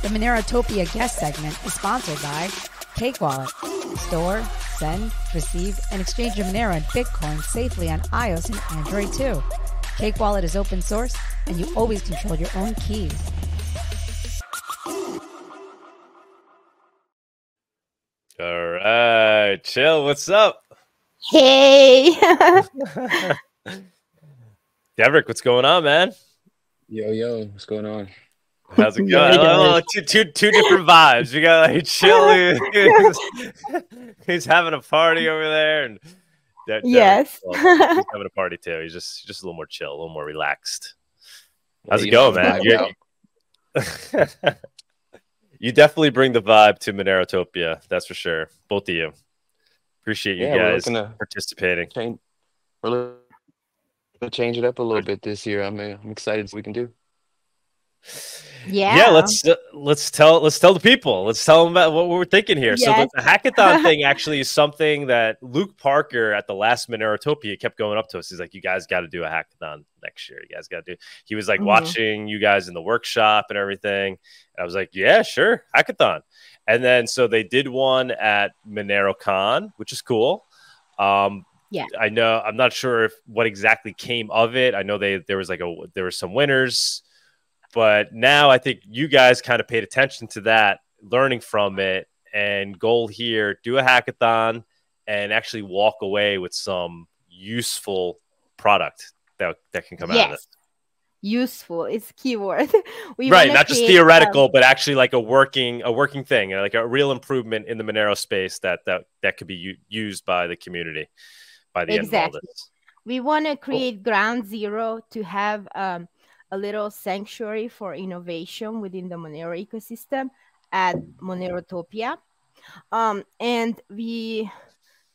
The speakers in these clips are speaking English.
The Monerotopia guest segment is sponsored by Cake Wallet. Store, send, receive, and exchange your Monero and Bitcoin safely on iOS and Android too. Cake Wallet is open source, and you always control your own keys. All right, chill. What's up? Hey. Deverick, what's going on, man? Yo, yo, what's going on? How's it going? hey, Oh, guys. two, two, two different vibes. You got like chill. He's, he's having a party over there, and De- Deverick- Yes. well, he's having a party too. He's just just a little more chill, a little more relaxed. How's it going, man? You- you definitely bring the vibe to Monerotopia, that's for sure. Both of you. Appreciate you Yeah, we're guys looking participating. change. We're looking to change it up a little bit this year. I'm, I'm excited what we can do. Yeah. yeah let's uh, let's tell let's tell the people. Let's tell them about what we're thinking here. So the, the hackathon thing actually is something that luke parker at the last Monerotopia kept going up to us. He's like you guys got to do a hackathon next year. You guys got to do he was like Mhm. watching you guys in the workshop and everything. And i was like yeah sure hackathon. And then so they did one at MoneroCon which is cool. Um Yeah. i know i'm not sure if what exactly came of it. I know they there was like a there were some winners but now I think you guys kind of paid attention to that, learning from it, and goal here: do a hackathon and actually walk away with some useful product that that can come out of it. Useful is keyword. we right, not just theoretical, um, but actually like a working a working thing, like a real improvement in the Monero space that that that could be used by the community by the end of all this. we want to create ground zero to have um, a little sanctuary for innovation within the Monero ecosystem at Monerotopia. Um, and we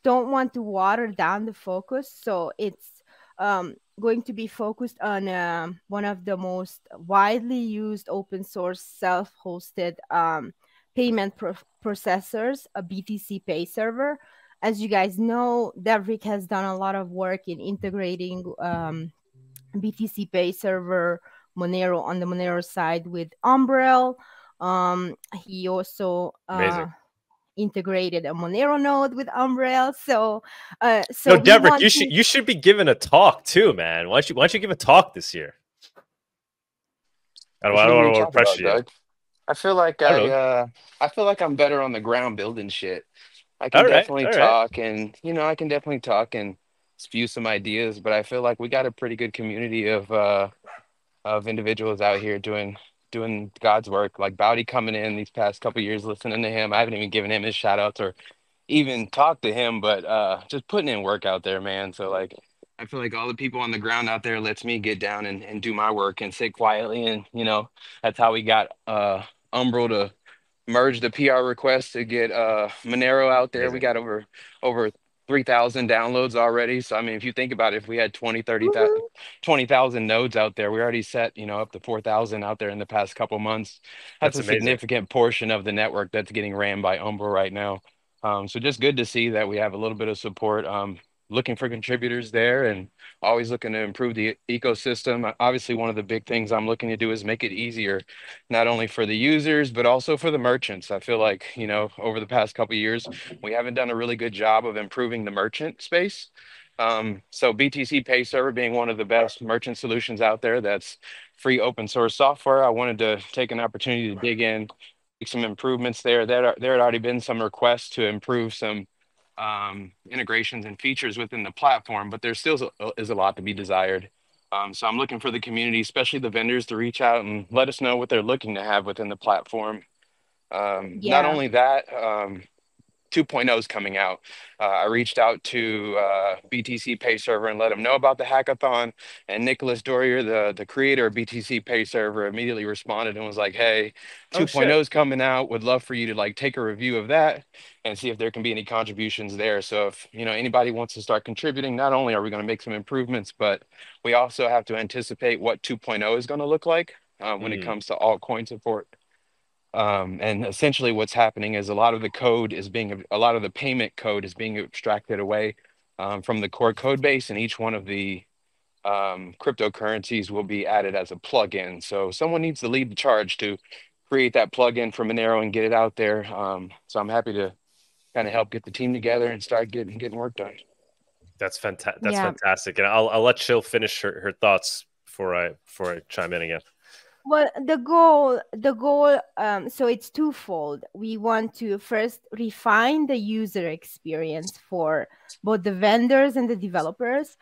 don't want to water down the focus. So it's um, going to be focused on um, one of the most widely used open source self hosted um, payment pro- processors, a BTC Pay server as you guys know, Deverick has done a lot of work in integrating um, BTC Pay server Monero on the Monero side with Umbrel. Um, he also uh, integrated a Monero node with Umbrel. So, uh, so no, we Deverick, you should you should be giving a talk too, man. Why don't you why don't you give a talk this year? I don't, I don't want to talk pressure you. Doug? I feel like I I, uh, I feel like I'm better on the ground building shit. I can All right, definitely all right. talk, and you know, I can definitely talk and spew some ideas. But I feel like we got a pretty good community of uh, of individuals out here doing doing God's work. Like Bowdy coming in these past couple years, listening to him. I haven't even given him his shout outs or even talked to him, but uh, just putting in work out there, man. So like, I feel like all the people on the ground out there lets me get down and, and do my work and sit quietly, and you know, that's how we got uh Umbrel to merge the PR request to get uh Monero out there. We got over over 3,000 downloads already. So I mean, if you think about it, if we had 20, 30,000 Woohoo. 20,000 nodes out there, we already set, you know, up to 4,000 out there in the past couple months. That's, That's a amazing. significant portion of the network that's getting ran by Umbrel right now. Um, so just good to see that we have a little bit of support. Um, looking for contributors there and always looking to improve the ecosystem. Obviously, one of the big things I'm looking to do is make it easier, not only for the users, but also for the merchants. I feel like, you know, over the past couple years, we haven't done a really good job of improving the merchant space. Um, so BTC Pay Server being one of the best merchant solutions out there that's free open source software. I wanted to take an opportunity to dig in, make some improvements there. There, there had already been some requests to improve some um, integrations and features within the platform, but there still is a, lot to be desired. Um, so I'm looking for the community, especially the vendors, to reach out and let us know what they're looking to have within the platform. Um, Yeah. Not only that, um, 2.0 is coming out. Uh, I reached out to uh, BTC Pay Server and let them know about the hackathon. And Nicolas Dorier, the, the creator of BTC Pay Server, immediately responded and was like, "Hey, Oh, 2.0 shit. is coming out. Would love for you to like take a review of that and see if there can be any contributions there. So if you know anybody wants to start contributing, not only are we going to make some improvements, but we also have to anticipate what 2.0 is going to look like uh, when Mm. it comes to altcoin support. Um, and essentially, what's happening is a lot of the code is being a lot of the payment code is being abstracted away um, from the core code base, and each one of the um, cryptocurrencies will be added as a plugin. So someone needs to lead the charge to create that plugin for Monero and get it out there. Um, so I'm happy to kind of help get the team together and start getting getting work done. That's fantastic. That's Yeah. fantastic. And I'll I'll let Chill finish her, her thoughts before I before I chime in again. Well, the goal, the goal, um, so it's twofold. We want to first refine the user experience for both the vendors and the developers,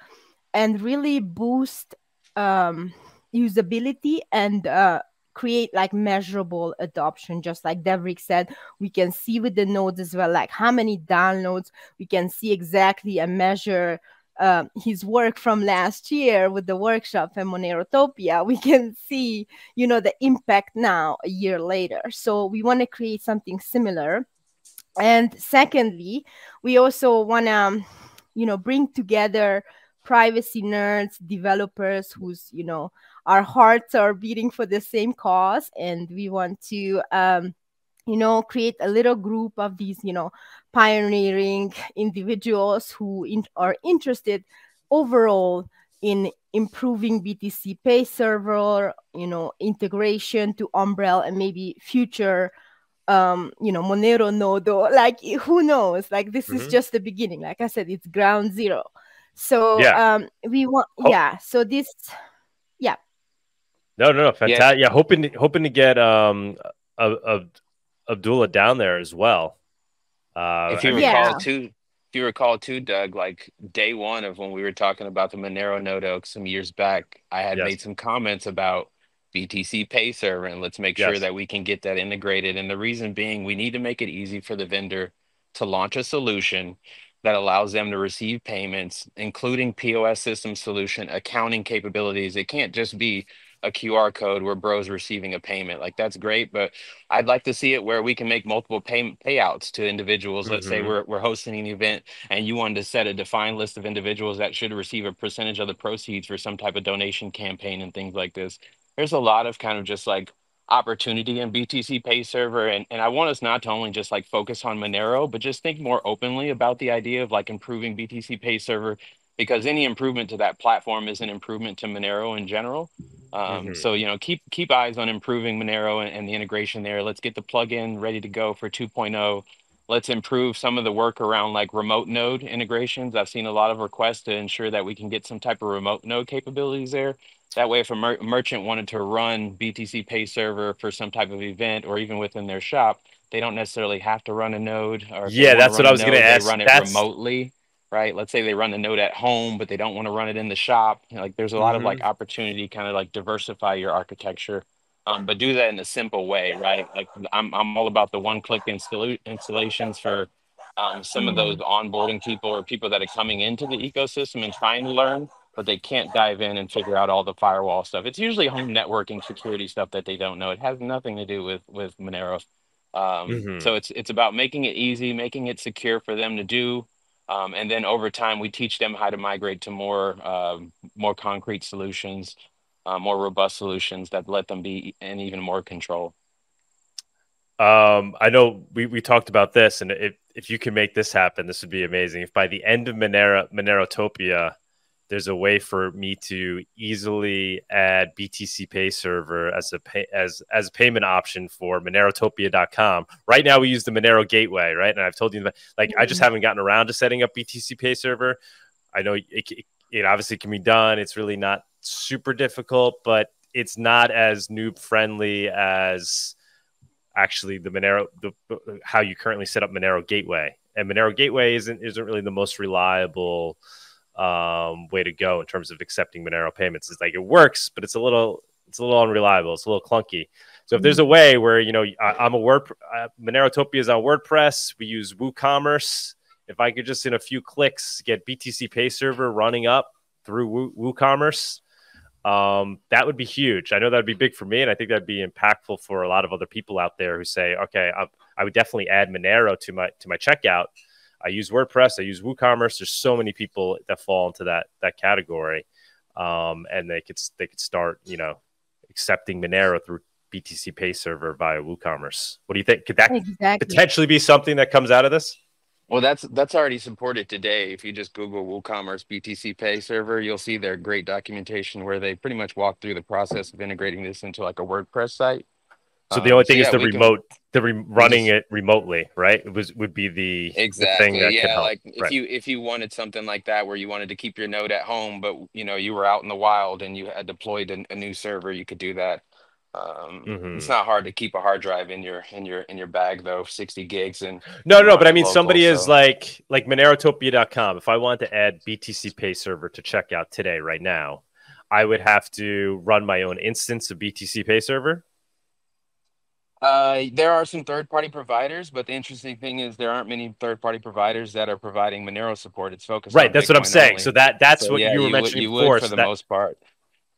and really boost um, usability and uh, create like measurable adoption. Just like Deverick said, we can see with the nodes as well, like how many downloads. We can see exactly and measure um, his work from last year with the workshop and Monerotopia, we can see, you know, the impact now a year later. So we want to create something similar. And secondly, we also want to, you know, bring together privacy nerds, developers whose, you know, our hearts are beating for the same cause, and we want to, um, you know, create a little group of these, you know, pioneering individuals who in, are interested overall in improving BTC Pay server, you know, integration to Umbrel and maybe future, um, you know, Monero node. Like who knows? Like this is Mhm. just the beginning. Like I said, it's ground zero. So Yeah. um, we want, Ho- yeah. So this, yeah. No, no, no, fantastic. Yeah, hoping to, hoping to get um a, of Abdullah down there as well. Uh, if you I mean, Yeah. recall too, if you recall too, Doug, like day one of when we were talking about the Monero Nodo some years back, I had Yes. made some comments about BTC Pay Server and let's make sure that we can get that integrated. And the reason being, we need to make it easy for the vendor to launch a solution that allows them to receive payments, including POS system solution, accounting capabilities. It can't just be a QR code where bro's receiving a payment. Like that's great, but I'd like to see it where we can make multiple pay payouts to individuals. Let's say Mhm. we're we're hosting an event and you wanted to set a defined list of individuals that should receive a percentage of the proceeds for some type of donation campaign and things like this. There's a lot of kind of just like opportunity in BTC Pay Server. And, and I want us not to only just like focus on Monero, but just think more openly about the idea of like improving BTC Pay Server because any improvement to that platform is an improvement to Monero in general. Um, Mhm. So you know, keep keep eyes on improving Monero and, and the integration there. Let's get the plugin ready to go for 2.0. Let's improve some of the work around like remote node integrations. I've seen a lot of requests to ensure that we can get some type of remote node capabilities there. That way, if a mer- merchant wanted to run BTC Pay Server for some type of event or even within their shop, they don't necessarily have to run a node. Or Yeah, that's what I was node, they ask. Run it That's- remotely, right? Let's say they run the node at home, but they don't want to run it in the shop. Like, there's a lot of Mhm. like opportunity, kind of like diversify your architecture, um, but do that in a simple way, right? Like, I'm I'm all about the one-click install- installations for um, some of those onboarding people or people that are coming into the ecosystem and trying to learn, but they can't dive in and figure out all the firewall stuff. It's usually home networking security stuff that they don't know. It has nothing to do with with Monero. Um, Mhm. So it's it's about making it easy, making it secure for them to do, um, and then over time we teach them how to migrate to more um, more concrete solutions, uh, more robust solutions that let them be in even more control. Um, I know we, we talked about this, and if, if you can make this happen, this would be amazing. If by the end of Monero Monerotopia, there's a way for me to easily add BTC Pay Server as a pay, as as a payment option for Monerotopia.com. Right now, we use the Monero Gateway, right? And I've told you that, like, I just Mhm. haven't gotten around to setting up BTC Pay Server. I know it, it, it obviously can be done. It's really not super difficult, but it's not as noob friendly as actually the Monero, the how you currently set up Monero Gateway. And Monero Gateway isn't isn't really the most reliable um, way to go in terms of accepting Monero payments. It's like it works, but it's a little it's a little unreliable. It's a little clunky. So if there's a way where you know I, I'm a word uh, Monerotopia is on WordPress, we use WooCommerce. If I could just in a few clicks get BTC Pay Server running up through Woo, WooCommerce, um, that would be huge. I know that would be big for me, and I think that'd be impactful for a lot of other people out there who say, okay, I, I would definitely add Monero to my to my checkout. I use WordPress, I use WooCommerce. There's so many people that fall into that that category, um, and they could they could start, you know, accepting Monero through BTC Pay Server via WooCommerce. What do you think? Could that exactly. potentially be something that comes out of this? Well, that's that's already supported today. If you just Google WooCommerce BTC Pay server, you'll see their great documentation where they pretty much walk through the process of integrating this into like a WordPress site. So the only Um, so thing is yeah, the we can- remote, the re- running just- it remotely, right? It was would be the the Exactly. thing that could yeah. Like if Right. you if you wanted something like that where you wanted to keep your node at home, but you know you were out in the wild and you had deployed a, a new server, you could do that. Um, It's Mhm. not hard to keep a hard drive in your in your in your bag though, 60 gigs and No, no, but I mean, local, somebody is so- like like Monerotopia.com. If I wanted to add BTC Pay Server to checkout today, right now, I would have to run my own instance of BTC Pay Server. Uh, there are some third-party providers, but the interesting thing is there aren't many third-party providers that are providing Monero support. It's focused Right, that's what I'm saying. only. So that that's So, what yeah, you were would- mentioning you would before. for so the that- most part.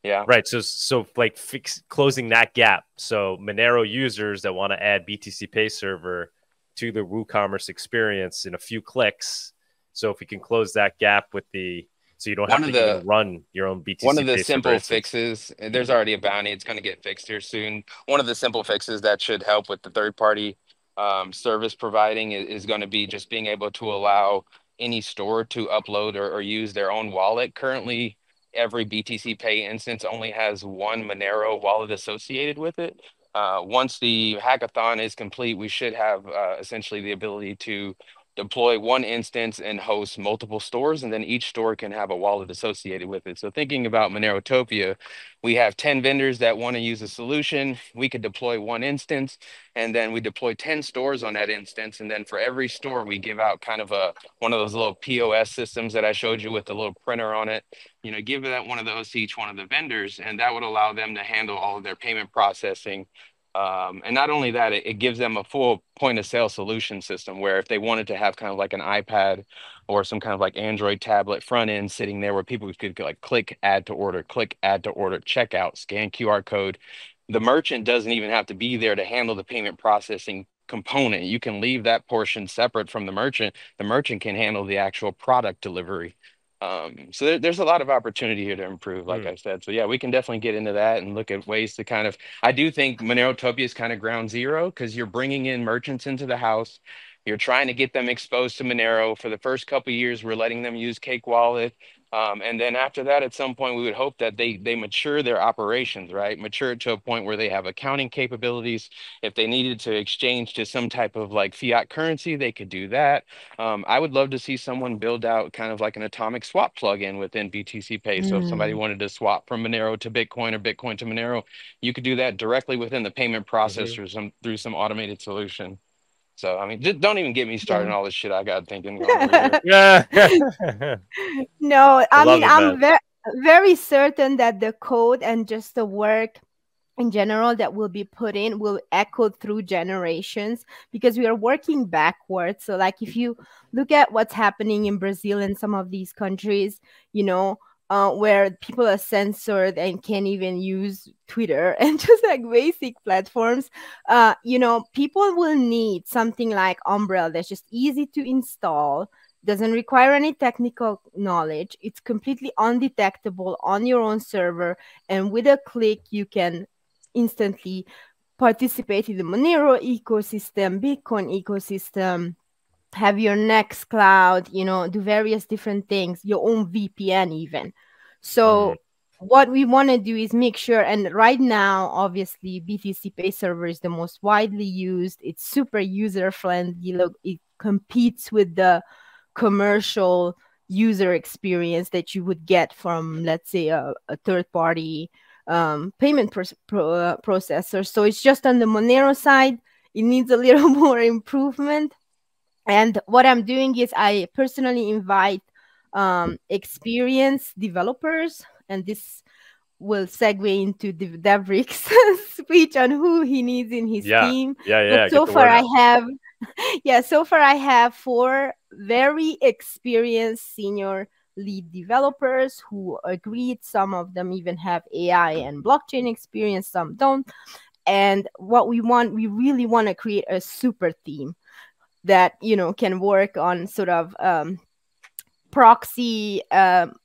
Yeah. Right. So so like fix closing that gap. So Monero users that want to add BTC Pay server to the WooCommerce experience in a few clicks. So if we can close that gap with the so you don't have One to of even the- run your own BTC. One of the simple fixes, and there's already a bounty, it's going to get fixed here soon. One of the simple fixes that should help with the third party um, service providing is, is going to be just being able to allow any store to upload or, or use their own wallet. Currently, every BTC Pay instance only has one Monero wallet associated with it. Uh, once the hackathon is complete, we should have uh, essentially the ability to deploy one instance and host multiple stores, and then each store can have a wallet associated with it. So thinking about Monerotopia, we have 10 vendors that want to use a solution. We could deploy one instance, and then we deploy 10 stores on that instance. And then for every store, we give out kind of a one of those little POS systems that I showed you with the little printer on it. You know, give that one of those to each one of the vendors, and that would allow them to handle all of their payment processing um, and not only that, it, it gives them a full point of sale solution system where if they wanted to have kind of like an iPad or some kind of like Android tablet front end sitting there where people could like click add to order, click add to order, checkout, scan QR code. The merchant doesn't even have to be there to handle the payment processing component. You can leave that portion separate from the merchant. The merchant can handle the actual product delivery. Um, so there, there's a lot of opportunity here to improve, like Hmm. I said. So yeah, we can definitely get into that and look at ways to kind of. I do think Monero Monerotopia is kind of ground zero because you're bringing in merchants into the house. You're trying to get them exposed to Monero. For the first couple of years, we're letting them use Cake Wallet. Um, and then after that, at some point, we would hope that they they mature their operations, right? Mature to a point where they have accounting capabilities. If they needed to exchange to some type of like fiat currency, they could do that. Um, I would love to see someone build out kind of like an atomic swap plugin within BTC Pay. So if somebody wanted to swap from Monero to Bitcoin or Bitcoin to Monero, you could do that directly within the payment process processor some, through some automated solution. So I mean, just don't even get me started on all this shit I got thinking. going over here. Yeah. No, I, love mean it, I'm very very certain that the code and just the work in general that will be put in will echo through generations because we are working backwards. So like if you look at what's happening in Brazil and some of these countries, you know, uh, where people are censored and can't even use Twitter and just like basic platforms, uh, you know, people will need something like Umbrel that's just easy to install, doesn't require any technical knowledge. It's completely undetectable on your own server, and with a click, you can instantly participate in the Monero ecosystem, Bitcoin ecosystem, have your Nextcloud, you know, do various different things, your own VPN even. So what we want to do is make sure and right now obviously BTC Pay server is the most widely used. It's super user friendly. Look, it competes with the commercial user experience that you would get from let's say a, a third party um, payment pros- pro, uh, processor. So it's just on the Monero side, it needs a little more improvement. And what I'm doing is I personally invite um, experienced developers, and this will segue into the Deverick's speech on who he needs in his Yeah, team. Yeah, But yeah. so far I have yeah, so far I have four very experienced senior lead developers who agreed. Some of them even have AI and blockchain experience, some don't. And what we want, we really want to create a super team that you know can work on sort of um, proxy um,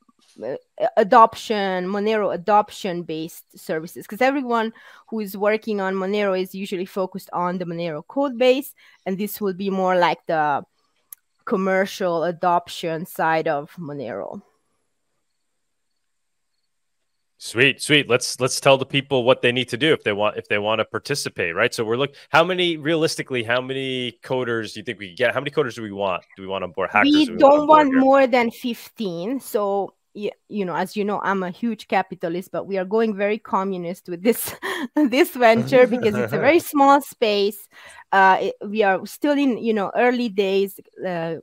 adoption, Monero adoption based services. Because everyone who is working on Monero is usually focused on the Monero code base, and this will be more like the commercial adoption side of Monero. Sweet, sweet. Let's let's tell the people what they need to do if they want if they want to participate, right? So we're look how many realistically, how many coders do you think we get? How many coders do we want? Do we want on board hackers? We, we don't want, want more than 15. So you know, as you know, I'm a huge capitalist, but we are going very communist with this this venture because it's a very small space. Uh, it, we are still in you know early days, uh,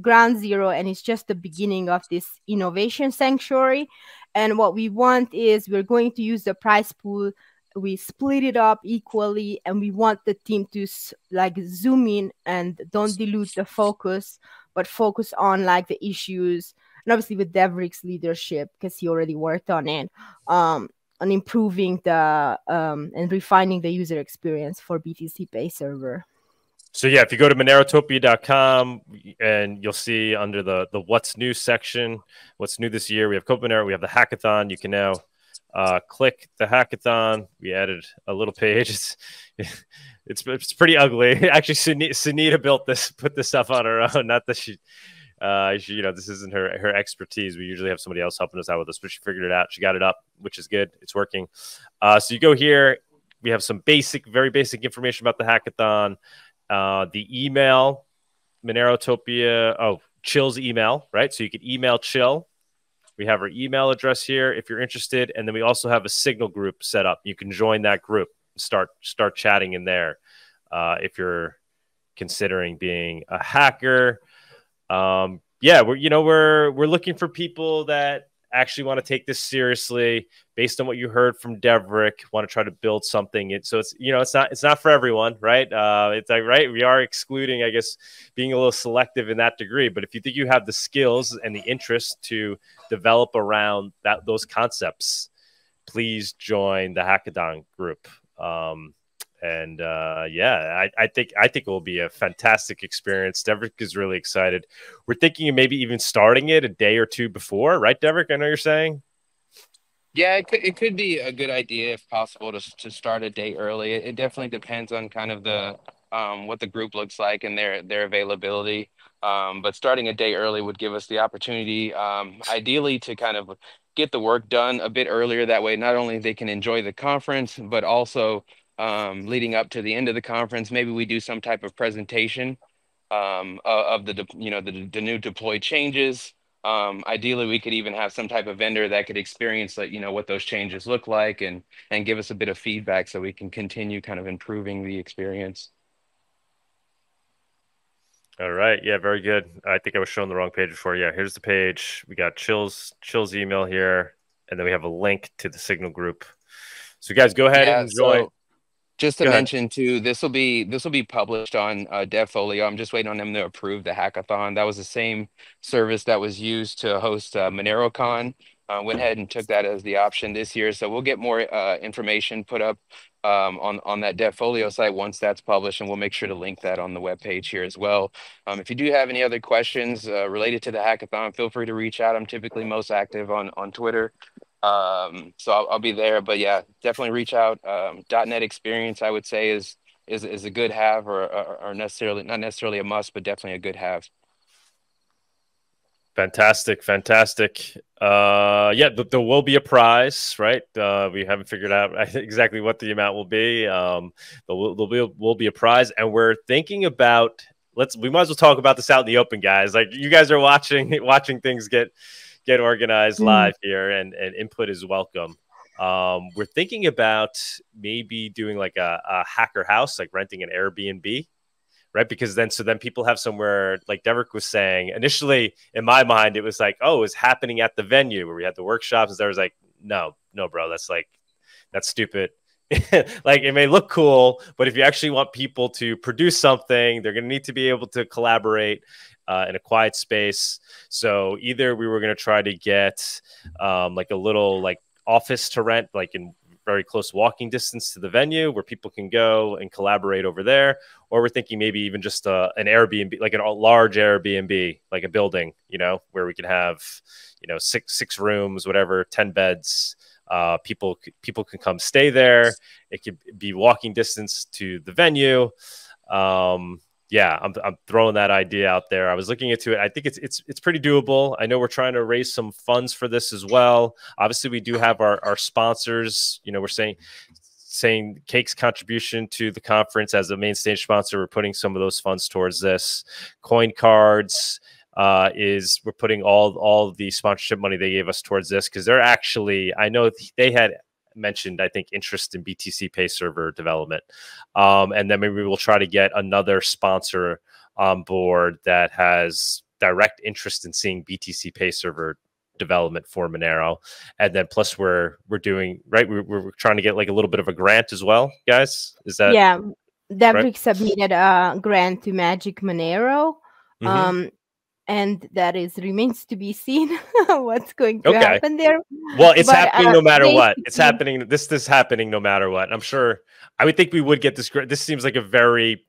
ground zero, and it's just the beginning of this innovation sanctuary. And what we want is we're going to use the prize pool. We split it up equally, and we want the team to like zoom in and don't dilute the focus, but focus on like the issues. And obviously with Deverick's leadership, because he already worked on it, um, on improving the um, and refining the user experience for BTC Pay server. So yeah, if you go to monerotopia.com and you'll see under the the what's new section, what's new this year, we have Copa Monero, we have the hackathon. You can now uh, click the hackathon. We added a little page. It's it's, it's pretty ugly. Actually, Sunita built this, put this stuff on her own. Not that she, uh, she, you know, this isn't her her expertise. We usually have somebody else helping us out with this, but she figured it out. She got it up, which is good. It's working. Uh, so you go here. We have some basic, very basic information about the hackathon. Uh, the email, Monerotopia, oh, Chill's email, right? So you can email Chill. We have our email address here if you're interested, and then we also have a Signal group set up. You can join that group, start start chatting in there uh, if you're considering being a hacker. Um, yeah, we're you know we're we're looking for people that actually want to take this seriously based on what you heard from Deverick, want to try to build something. It, so it's, you know, it's not, it's not for everyone, right? Uh, it's like, right. We are excluding, I guess, being a little selective in that degree. But if you think you have the skills and the interest to develop around that, those concepts, please join the hackathon group. Um, and uh, yeah, I, I, think I think it will be a fantastic experience. Deverick is really excited. We're thinking of maybe even starting it a day or two before, right, Deverick? I know you're saying. Yeah, it could, it could be a good idea if possible to to start a day early. It, it definitely depends on kind of the um, what the group looks like and their their availability. Um, but starting a day early would give us the opportunity, um, ideally, to kind of get the work done a bit earlier. That way, not only they can enjoy the conference, but also um, leading up to the end of the conference. Maybe we do some type of presentation um, of the you know the, the new deploy changes. Um, ideally, we could even have some type of vendor that could experience like you know what those changes look like and and give us a bit of feedback so we can continue kind of improving the experience. All right. Yeah, very good. I think I was showing the wrong page before. Yeah, here's the page. We got Chill's Chill's email here, and then we have a link to the Signal group. So, guys, go ahead yeah, and join. So just to mention too, this will be this will be published on uh, DevFolio. I'm just waiting on them to approve the hackathon. That was the same service that was used to host uh, MoneroCon. Uh, went ahead and took that as the option this year. So we'll get more uh, information put up um, on on that DevFolio site once that's published, and we'll make sure to link that on the web page here as well. Um, if you do have any other questions uh, related to the hackathon, feel free to reach out. I'm typically most active on on Twitter. Um, so I'll, I'll, be there, but yeah, definitely reach out. Um, .NET experience, I would say, is is is a good have, or, or, or necessarily not necessarily a must, but definitely a good have. Fantastic, fantastic. Uh, yeah, th- there will be a prize, right? Uh, we haven't figured out exactly what the amount will be. Um, but will, will be will be a prize, and we're thinking about. Let's. We might as well talk about this out in the open, guys. Like you guys are watching watching things get get organized mm. live here, and and input is welcome. Um, we're thinking about maybe doing like a, a hacker house, like renting an Airbnb, right? Because then, so then people have somewhere, like Derek was saying. Initially, in my mind, it was like, oh, it's happening at the venue where we had the workshops. And there was like, no, no, bro, that's like, that's stupid. like it may look cool, but if you actually want people to produce something, they're going to need to be able to collaborate uh, in a quiet space. So either we were going to try to get um, like a little like office to rent, like in very close walking distance to the venue where people can go and collaborate over there, or we're thinking maybe even just a, uh, an Airbnb, like a large Airbnb, like a building, you know, where we can have, you know, six six rooms, whatever, ten beds. Uh, people people can come stay there. It could be walking distance to the venue. Um, yeah, I'm, I'm throwing that idea out there. I was looking into it. I think it's it's it's pretty doable. I know we're trying to raise some funds for this as well. Obviously, we do have our our sponsors. You know, we're saying saying Cake's contribution to the conference as a main stage sponsor. We're putting some of those funds towards this. Coincards uh, is we're putting all all the sponsorship money they gave us towards this because they're actually I know they had mentioned, I think, interest in BTC Pay server development. Um, and then maybe we'll try to get another sponsor on board that has direct interest in seeing BTC Pay server development for Monero. And then plus we're we're doing right, we're, we're trying to get like a little bit of a grant as well, guys. Is that yeah? Deverick right? submitted a grant to Magic Monero. Mm-hmm. Um, and that is remains to be seen what's going to okay. happen there. Well, it's but, happening uh, no matter what. It's happening. This this happening no matter what. I'm sure. I would think we would get this. This seems like a very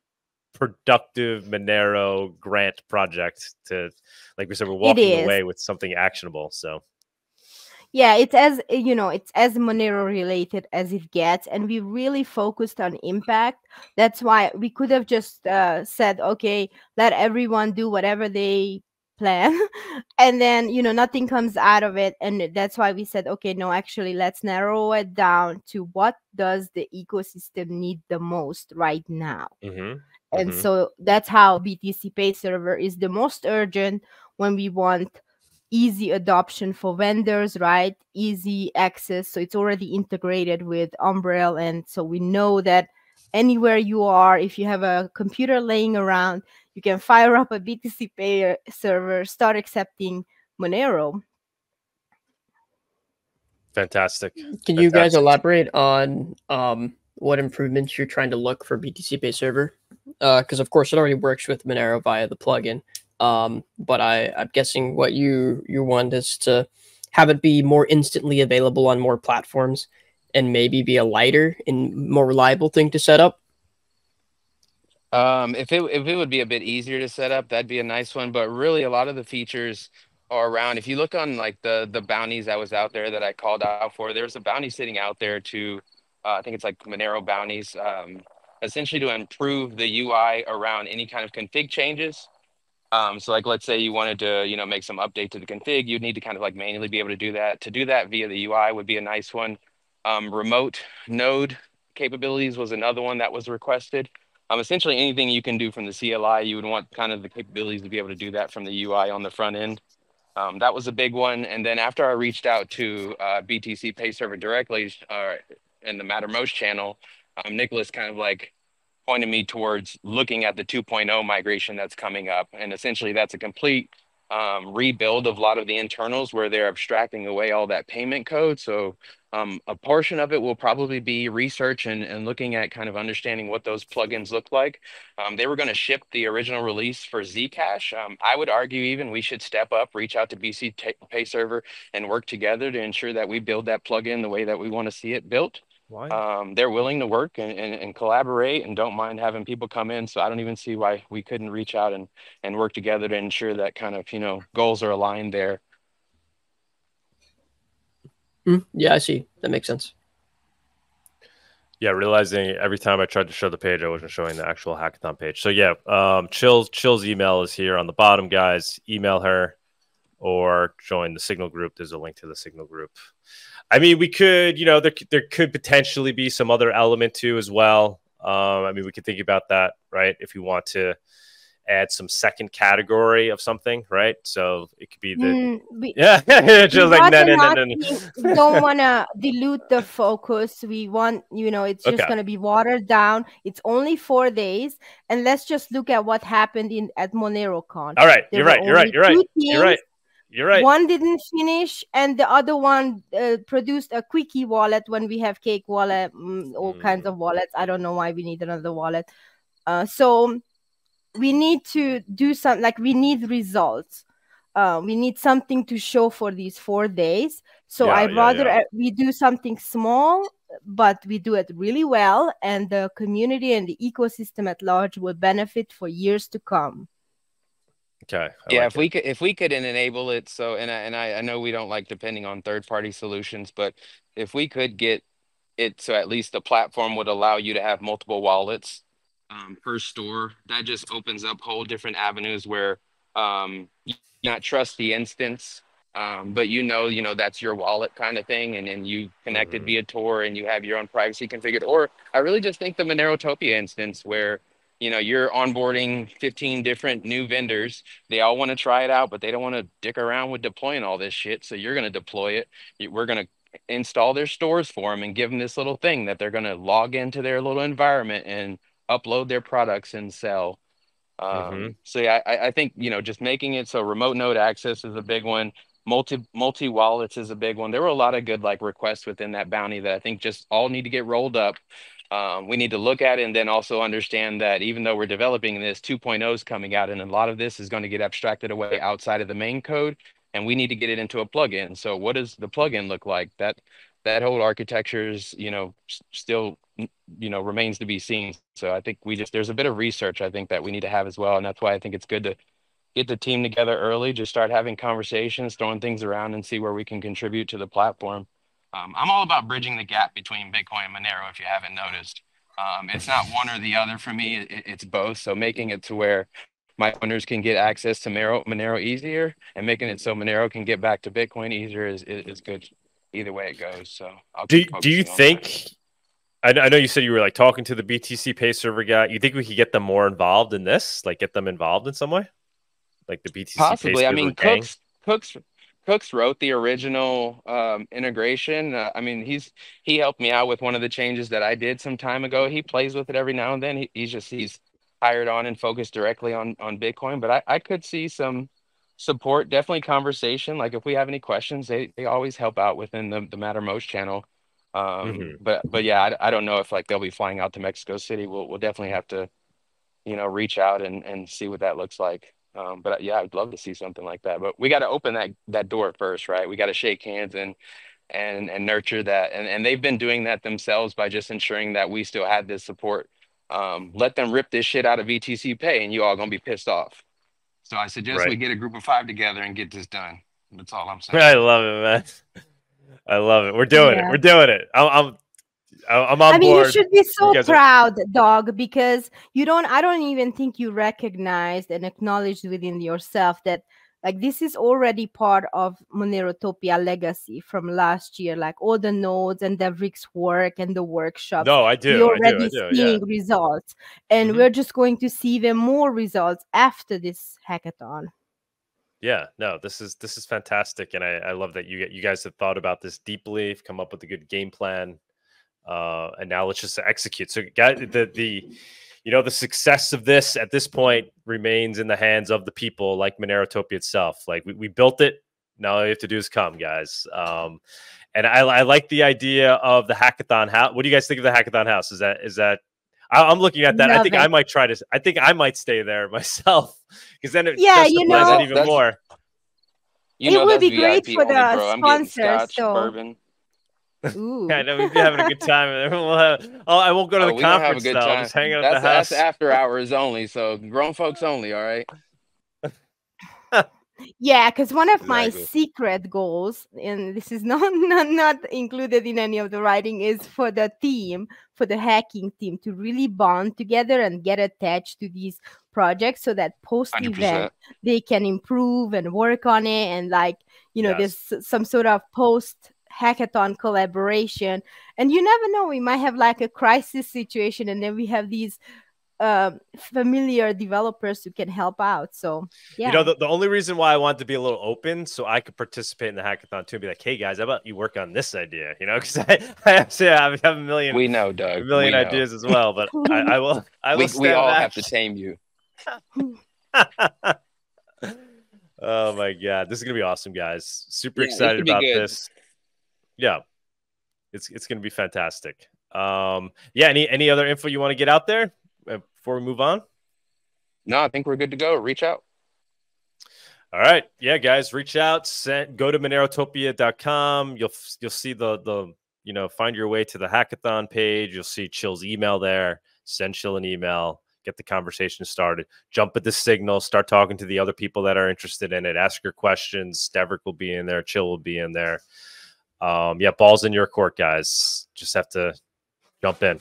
productive Monero grant project. To like we said, we're walking away with something actionable. So. Yeah, it's as you know, it's as Monero related as it gets, and we really focused on impact. That's why we could have just uh, said, okay, let everyone do whatever they plan and then you know nothing comes out of it and that's why we said okay no actually let's narrow it down to what does the ecosystem need the most right now mm-hmm. and mm-hmm. so that's how btc pay server is the most urgent when we want easy adoption for vendors right easy access so it's already integrated with umbrel and so we know that anywhere you are if you have a computer laying around you can fire up a BTC Pay server, start accepting Monero. Fantastic. Can Fantastic. you guys elaborate on um, what improvements you're trying to look for BTC Pay server? Because uh, of course it already works with Monero via the plugin, um, but I, I'm guessing what you you want is to have it be more instantly available on more platforms and maybe be a lighter and more reliable thing to set up. Um, if it if it would be a bit easier to set up, that'd be a nice one. But really, a lot of the features are around. If you look on like the the bounties that was out there that I called out for, there's a bounty sitting out there to, uh, I think it's like Monero bounties, um, essentially to improve the UI around any kind of config changes. Um, so like let's say you wanted to you know make some update to the config, you'd need to kind of like manually be able to do that. To do that via the UI would be a nice one. Um, remote node capabilities was another one that was requested. Um, essentially anything you can do from the CLI, you would want kind of the capabilities to be able to do that from the UI on the front end. Um, that was a big one. And then after I reached out to uh, BTC Pay Server directly uh, in the Mattermost channel, um, Nicholas kind of like pointed me towards looking at the 2.0 migration that's coming up. And essentially that's a complete um, rebuild of a lot of the internals where they're abstracting away all that payment code. So um, a portion of it will probably be research and, and looking at kind of understanding what those plugins look like. Um, they were going to ship the original release for Zcash. Um, I would argue even we should step up, reach out to BTC Pay Server, and work together to ensure that we build that plugin the way that we want to see it built. Why? Um, they're willing to work and, and, and, collaborate and don't mind having people come in. So I don't even see why we couldn't reach out and, and work together to ensure that kind of, you know, goals are aligned there. Mm, yeah, I see. That makes sense. Yeah, realizing every time I tried to show the page, I wasn't showing the actual hackathon page. So yeah, um, Chill's Chill's email is here on the bottom, guys. Email her or join the Signal group. There's a link to the Signal group. I mean, we could, you know, there there could potentially be some other element too as well. Um, I mean, we could think about that, right? If you want to add some second category of something, right? So it could be the mm, we, yeah, just like no, no, no, no. don't want to dilute the focus. We want you know it's just okay. going to be watered down. It's only four days, and let's just look at what happened in at MoneroCon. All right, you're right, you're right, you're right, you're right. You're right. One didn't finish, and the other one uh, produced a quickie wallet when we have Cake wallet, mm, all mm. kinds of wallets. I don't know why we need another wallet. Uh, so we need to do something like we need results uh, we need something to show for these four days so yeah, i'd rather yeah. Uh, we do something small but we do it really well and the community and the ecosystem at large will benefit for years to come okay I yeah like if it. we could if we could enable it so and I, and I, I know we don't like depending on third party solutions but if we could get it so at least the platform would allow you to have multiple wallets um, per store. That just opens up whole different avenues where um, you not trust the instance, um, but you know, you know that's your wallet kind of thing, and then you connected Mhm. via Tor and you have your own privacy configured. Or I really just think the Monerotopia instance where you know you're onboarding 15 different new vendors. They all want to try it out but they don't want to dick around with deploying all this shit. So you're going to deploy it. We're going to install their stores for them and give them this little thing that they're going to log into their little environment and upload their products and sell. Um, Mhm. so yeah I, I think you know just making it so remote node access is a big one. Multi multi wallets is a big one. There were a lot of good like requests within that bounty that i think just all need to get rolled up um, we need to look at it and then also understand that even though we're developing this 2.0 is coming out and a lot of this is going to get abstracted away outside of the main code and we need to get it into a plugin. So what does the plugin look like? That that whole architecture is you know still you know remains to be seen. So i think we just there's a bit of research i think that we need to have as well and that's why i think it's good to get the team together early just start having conversations throwing things around and see where we can contribute to the platform um, I'm all about bridging the gap between Bitcoin and Monero. If you haven't noticed, um, it's not one or the other for me. It, it's both. So making it to where my owners can get access to Monero, Monero easier, and making it so Monero can get back to Bitcoin easier is is, is good. Either way it goes. So I'll Do do you focusing that. think? I know, I know you said you were like talking to the BTC Pay server guy. You think we could get them more involved in this? Like get them involved in some way? Like the BTC Pay Possibly. I mean, gang? Kukks Kukks Kukks wrote the original um, integration. Uh, I mean, he's he helped me out with one of the changes that I did some time ago. He plays with it every now and then. He, he's just he's hired on and focused directly on on Bitcoin. But I, I could see some support, definitely conversation. Like if we have any questions, they they always help out within the the Mattermost channel. Um, Mhm. But but yeah, I, I don't know if like they'll be flying out to Mexico City. We'll we'll definitely have to you know, reach out and, and see what that looks like. Um, but yeah, I'd love to see something like that. But we got to open that that door first, right? We got to shake hands and and and nurture that. And and they've been doing that themselves by just ensuring that we still had this support. Um, let them rip this shit out of BTC Pay, and you all gonna be pissed off. So I suggest Right. we get a group of five together and get this done. That's all I'm saying. I love it, man. I love it. We're doing it. We're doing it. I'm I'm I'm on I mean, board. you should be so guys are- proud, dog, because you don't. I don't even think you recognized and acknowledged within yourself that, like, this is already part of Monerotopia legacy from last year. Like all the nodes and Deverick's work and the workshops. no, I do. We're I do. I already do. Yeah. seeing results, and Mhm. we're just going to see even more results after this hackathon. Yeah, no, this is this is fantastic, and I, I love that you you guys have thought about this deeply, come up with a good game plan, uh, and now let's just execute. So, guys, the the you know the success of this at this point remains in the hands of the people, like Monerotopia itself. Like we, we built it, now all you have to do is come, guys. Um, and I, I like the idea of the hackathon house. What do you guys think of the hackathon house? Is that is that I, I'm looking at that. I Love think I might try to. I think I might stay there myself because then it Yeah, you know- it even more. You It know would that's be great for only, the bro. Sponsors, scotch, so- bourbon. Ooh. Yeah, I know we've been having a good time. We'll have, oh, I won't go to Oh, the we have a conference good though. Time. Just hang out That's, at the house. that's after hours only, so grown folks only. All right. Yeah, because one of my Exactly. secret goals, and this is not, not not included in any of the writing, is for the team, for the hacking team, to really bond together and get attached to these projects, so that post event they can improve and work on it, and like you know, Yes. there's some sort of post hackathon collaboration, and you never know, we might have like a crisis situation, and then we have these um familiar developers who can help out. So yeah. You know, the, the only reason why I wanted to be a little open so I could participate in the hackathon too and be like, hey guys, how about you work on this idea? You know, because I, I actually have, have a million, We know, Doug. a million ideas as well, but I, I will. I will We, we all back. have to tame you. oh my god, this is gonna be awesome, guys! Super Yeah, excited about good. this. Yeah, it's it's gonna be fantastic. Um, yeah. Any any other info you want to get out there uh, before we move on? No, I think we're good to go. Reach out. All right, yeah, guys, reach out. Send, go to monerotopia.com. You'll you'll see the the you know find your way to the hackathon page. You'll see Chill's email there. Send Chill an email. Get the conversation started. Jump at the signal. Start talking to the other people that are interested in it. Ask your questions. Deverick will be in there. Chill will be in there. Um, yeah, balls in your court, guys. Just have to jump in.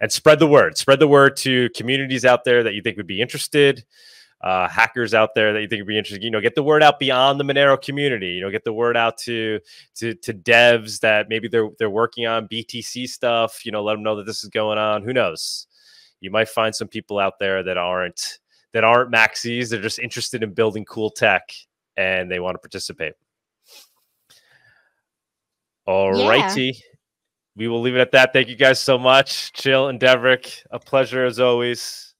and spread the word. Spread the word to communities out there that you think would be interested. Uh, hackers out there that you think would be interested, you know, get the word out beyond the Monero community. You know, get the word out to to to devs that maybe they're they're working on BTC stuff. You know, let them know that this is going on. Who knows? You might find some people out there that aren't that aren't maxis. They're just interested in building cool tech and they want to participate. All Yeah. righty. We will leave it at that. Thank you guys so much. Csilla and Deverick, a pleasure as always.